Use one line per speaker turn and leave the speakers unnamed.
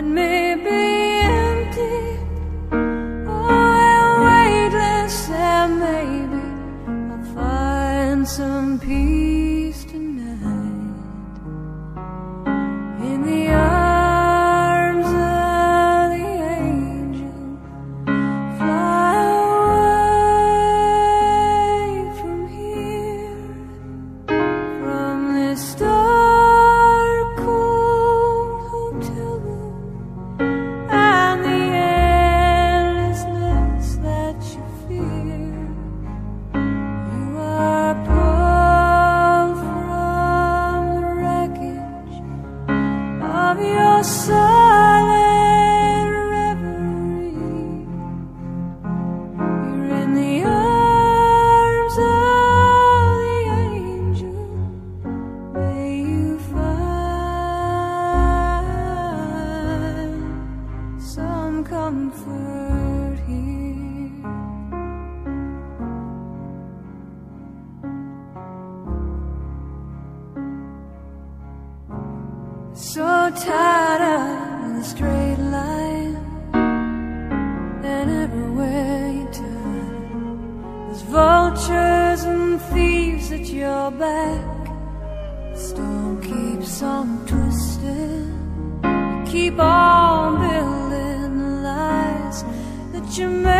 Let me So tired of the straight line, and everywhere you turn, there's vultures and thieves at your back. The storm keeps on twisting. Keep on you make